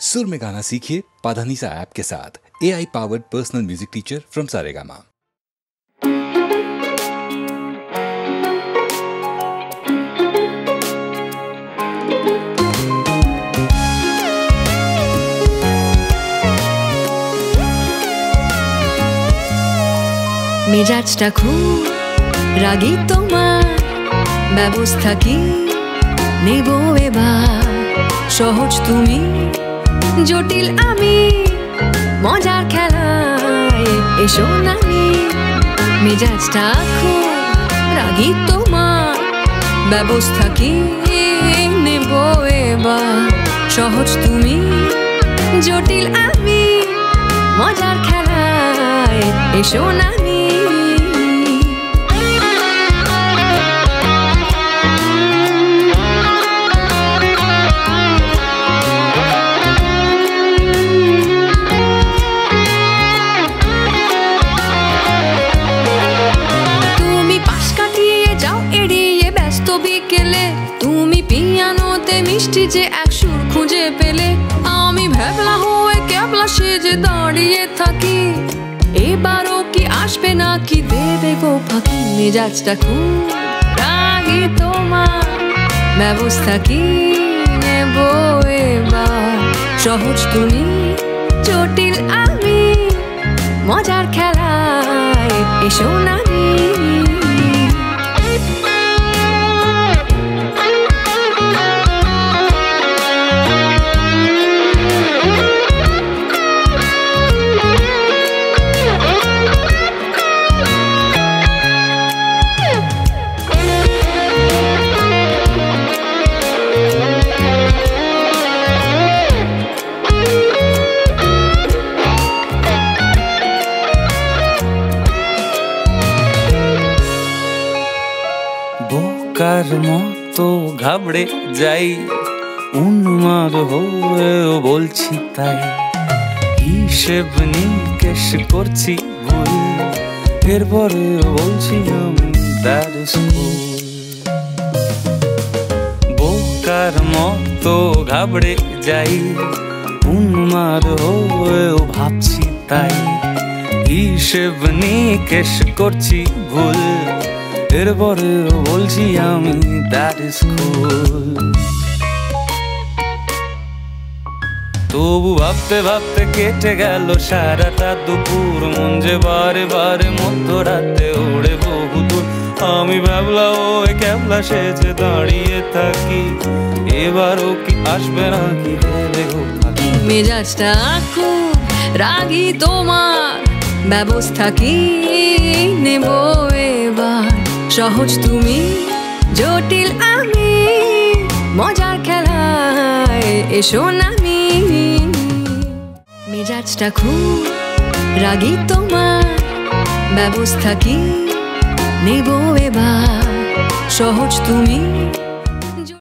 सुर में गाना सीखिए पाधानीसा ऐप के साथ A I powered personal music teacher from Saregama মেজাজটা খুব রাগি তোমার ব্যবস্থা কি নেব এবার সহজ তুমি জটিল আমি, মজার খেলায় এসো নামি মেজাজটা খুব রাগি তোমার, ব্যবস্থা কি নেব এবার? সহজ তুমি, জটিল আমি, মজার খেলায় এসো নামি তুমি পিয়ানোতে মিষ্টি যে এক সুর খুঁজে পেলে, আমি ভ্যাবলা হয়ে ক্যাবলা সেজে দাঁড়িয়ে থাকি। এবারও কি আসবে না কি দেবে গো ফাঁকি মেজাজটা খুব রাগি তোমার। ব্যবস্থা কি নেব এবার? সহজ তুমি জটিল আমি, মজার খেলায় এসো নামি বোকার মতো ঘাবড়ে যাই। উন্মাদ হয়েও বলছি তাই। হিসেব নিকেশ করছি ভুল। এরপরে বলছি আমি দ্যাট বোকার মতো ঘাবড়ে যাই। উন্মাদ হয়েও ভাবছি তাই। হিসেব নিকেশ করছি ভুল। এরপরে বলছি আমি দ্যাট ইজ কুল তবু ভাবতে ভাবতে কেটে গেল সারাটা দুপুর। মন যে বারে বারে মধ্যরাতে ওড়ে বহু দূর। আমি ভাবলা, ওই ক্যাবলা সেজে দাঁড়িয়ে থাকি। এবারও কি আসবে না কি মেজাজটা খুব রাগি তোমার। ব্যবস্থা কি নেব এবার? সহজ তুমি, জটিল আমি, মজার খেলায় এসো নামি মেজাজটা খুব রাগি তোমার, ব্যবস্থা কি নেব এবার? সহজ তুমি